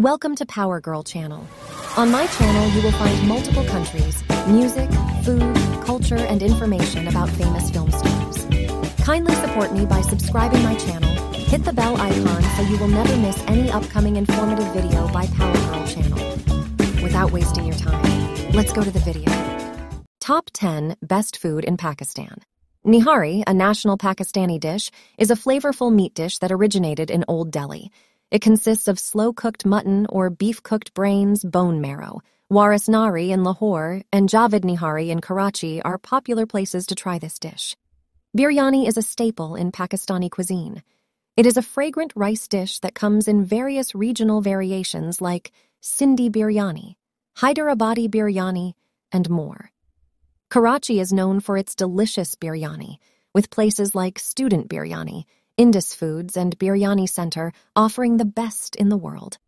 Welcome to Power Girl channel. On my channel, you will find multiple countries, music, food, culture, and information about famous film stars. Kindly support me by subscribing my channel, hit the bell icon so you will never miss any upcoming informative video by Power Girl channel. Without wasting your time, let's go to the video. Top 10 Best Food in Pakistan. Nihari, a national Pakistani dish, is a flavorful meat dish that originated in Old Delhi. It consists of slow cooked mutton or beef cooked brains, bone marrow. Waris Nihari in Lahore and Javed Nihari in Karachi are popular places to try this dish. Biryani is a staple in Pakistani cuisine. It is a fragrant rice dish that comes in various regional variations like Sindhi biryani, Hyderabadi biryani, and more. Karachi is known for its delicious biryani, with places like Student Biryani, Indus Foods, and Biryani Center offering the best in the world.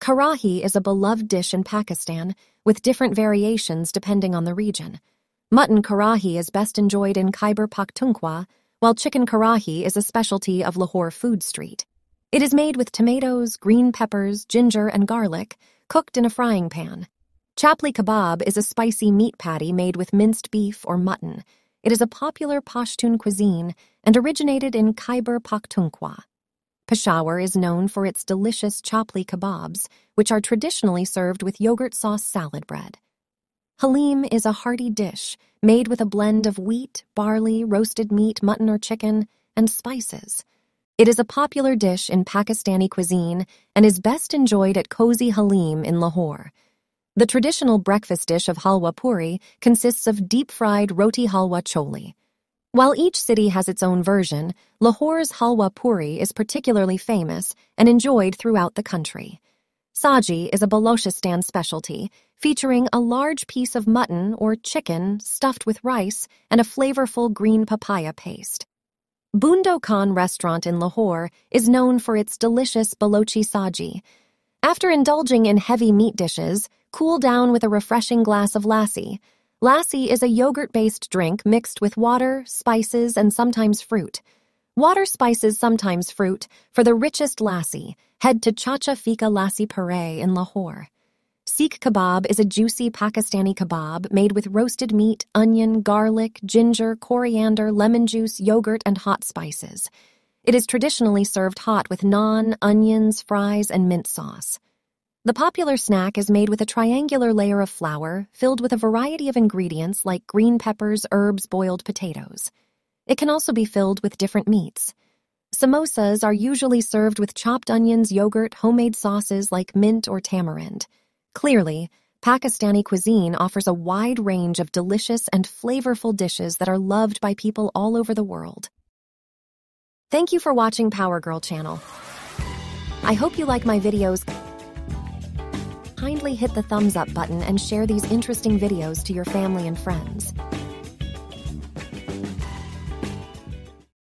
Karahi is a beloved dish in Pakistan, with different variations depending on the region. Mutton karahi is best enjoyed in Khyber Pakhtunkhwa, while chicken karahi is a specialty of Lahore Food Street. It is made with tomatoes, green peppers, ginger, and garlic, cooked in a frying pan. Chapli kebab is a spicy meat patty made with minced beef or mutton. It is a popular Pashtun cuisine and originated in Khyber Pakhtunkhwa. Peshawar is known for its delicious chapli kebabs, which are traditionally served with yogurt sauce salad bread. Halim is a hearty dish made with a blend of wheat, barley, roasted meat, mutton or chicken, and spices. It is a popular dish in Pakistani cuisine and is best enjoyed at Cozy Halim in Lahore. The traditional breakfast dish of halwa puri consists of deep-fried roti halwa choli. While each city has its own version, Lahore's halwa puri is particularly famous and enjoyed throughout the country. Saji is a Balochistan specialty, featuring a large piece of mutton or chicken stuffed with rice and a flavorful green papaya paste. Bundo Khan restaurant in Lahore is known for its delicious Balochi saji. After indulging in heavy meat dishes, cool down with a refreshing glass of lassi. Lassi is a yogurt based drink mixed with water, spices, and sometimes fruit. Water, spices, sometimes fruit. For the richest lassi, head to Chacha Fika Lassi Pare in Lahore. Seekh kebab is a juicy Pakistani kebab made with roasted meat, onion, garlic, ginger, coriander, lemon juice, yogurt, and hot spices. It is traditionally served hot with naan, onions, fries, and mint sauce. The popular snack is made with a triangular layer of flour filled with a variety of ingredients like green peppers, herbs, boiled potatoes. It can also be filled with different meats. Samosas are usually served with chopped onions, yogurt, homemade sauces like mint or tamarind. Clearly, Pakistani cuisine offers a wide range of delicious and flavorful dishes that are loved by people all over the world. Thank you for watching Power Girl channel. I hope you like my videos kindly hit the thumbs up button and share these interesting videos to your family and friends.